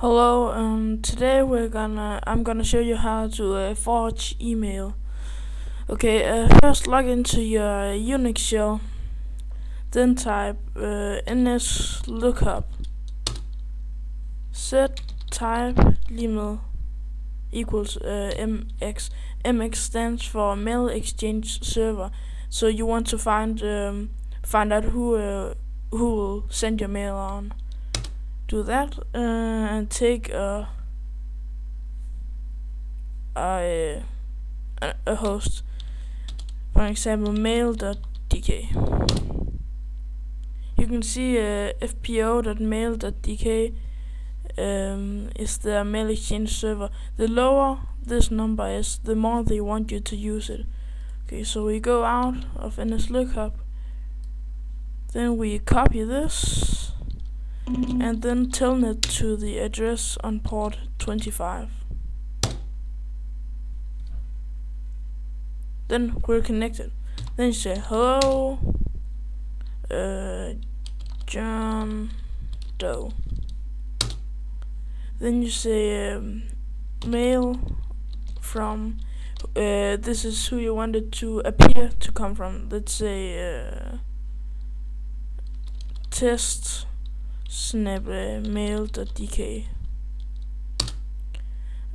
Hello, um, today we're gonna, I'm gonna show you how to uh, forge email. Okay, uh, first log into your Unix shell, then type uh, ns lookup set type email equals uh, mx. mx stands for mail exchange server. So you want to find um, find out who uh, who will send your mail on do that uh, and take a, a, a host. For example, mail.dk. You can see uh, fpo.mail.dk um, is the mail exchange server. The lower this number is, the more they want you to use it. Okay, so we go out of NSLookup, then we copy this and then telnet to the address on port 25. Then we're connected. Then you say hello, uh, John Doe. Then you say um, mail from. Uh, this is who you wanted to appear to come from. Let's say uh, test snapmail.dk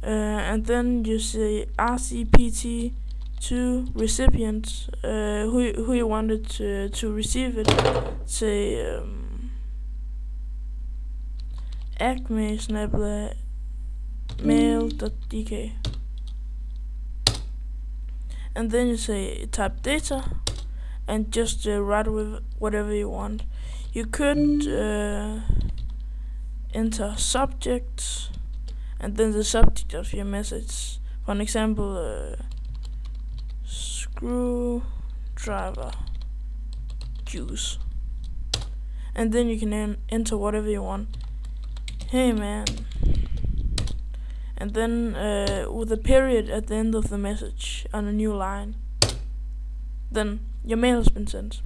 uh, and then you say RCPT to recipient uh, who who you wanted to, to receive it say um, acme mail.dk and then you say type data and just uh, write with whatever you want you could uh, enter subject and then the subject of your message. For an example, uh, screwdriver juice. And then you can enter whatever you want. Hey man. And then uh, with a period at the end of the message on a new line. Then your mail has been sent.